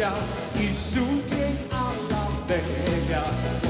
I solen alla vägar.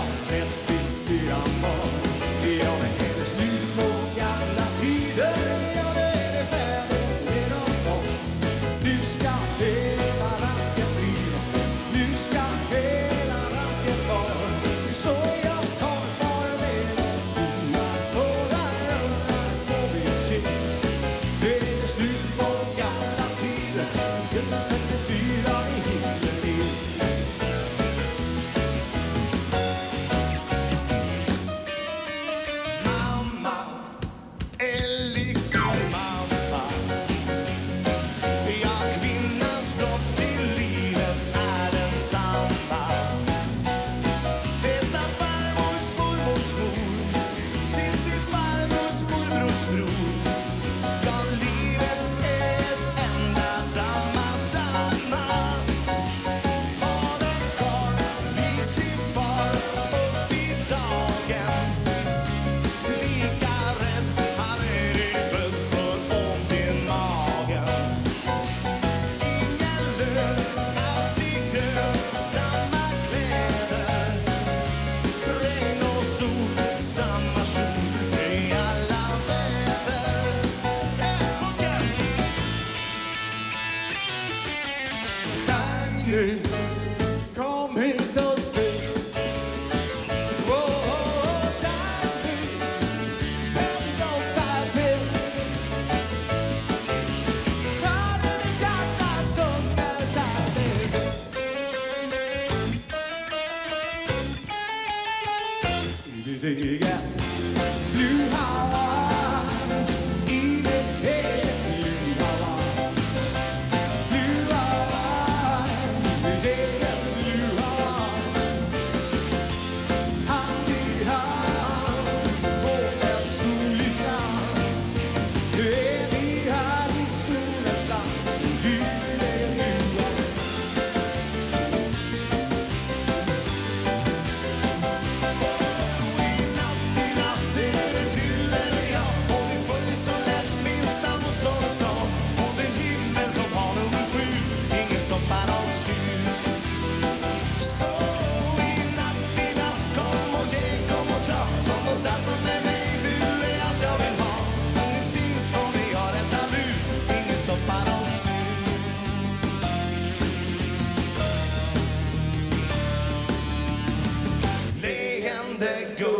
through do you blue heart? that go.